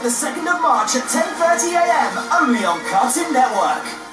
The 2nd of March at 10.30am, only on Cartoon Network.